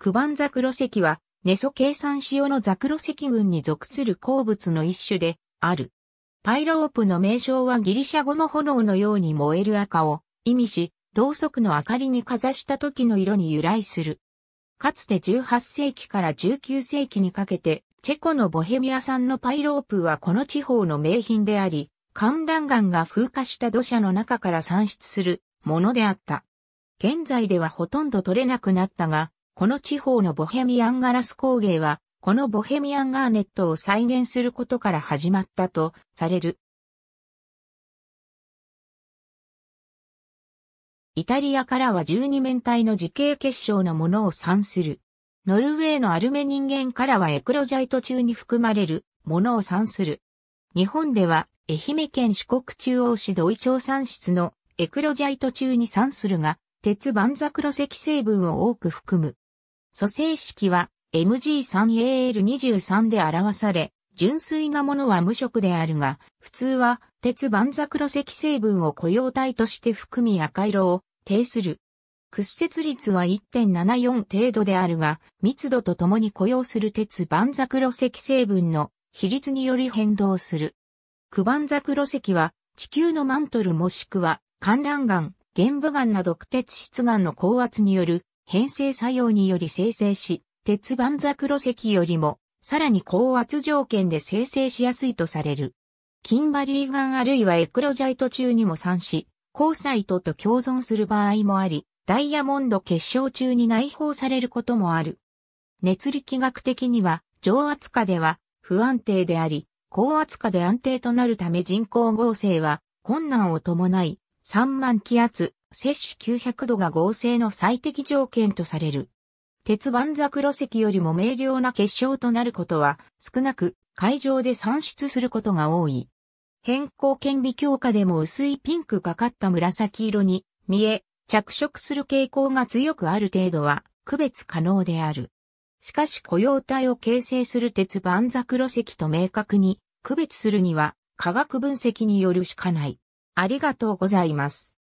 クバンザクロ石は、ネソ計算塩のザクロ石群に属する鉱物の一種である。パイロープの名称はギリシャ語の炎のように燃える赤を意味し、ろうそくの明かりにかざした時の色に由来する。かつて18世紀から19世紀にかけて、チェコのボヘミア産のパイロープはこの地方の名品であり、寒暖岩が風化した土砂の中から産出するものであった。現在ではほとんど取れなくなったが、この地方のボヘミアンガラス工芸は、このボヘミアンガーネットを再現することから始まったとされる。イタリアからは12面体の時系結晶のものを産する。ノルウェーのアルメ人間からはエクロジャイト中に含まれるものを産する。日本では愛媛県四国中央市土井町産出のエクロジャイト中に産するが、鉄板ザクロ石成分を多く含む。組成式は MG3AL23 で表され、純粋なものは無色であるが、普通は鉄板ザクロ石成分を固様体として含み赤色を呈する。屈折率は1.74程度であるが、密度とともに固有する鉄板ザクロ石成分の比率により変動する。クバンザクロ石は地球のマントルもしくは観覧岩、玄武岩など苦鉄質岩の高圧による変成作用により生成し、鉄板ザクロ石よりもさらに高圧条件で生成しやすいとされる。キンバリー岩あるいはエクロジャイト中にも産し、鉱サイトと共存する場合もあり、ダイヤモンド結晶中に内包されることもある。熱力学的には、上圧下では不安定であり、高圧下で安定となるため人工合成は困難を伴い、3万気圧、摂氏900度が合成の最適条件とされる。鉄板ザクロ石よりも明瞭な結晶となることは少なく、海上で産出することが多い。変更顕微鏡下でも薄いピンクがかった紫色に見え、着色する傾向が強くある程度は区別可能である。しかし固様体を形成する鉄板ザクロ石と明確に区別するには化学分析によるしかない。ありがとうございます。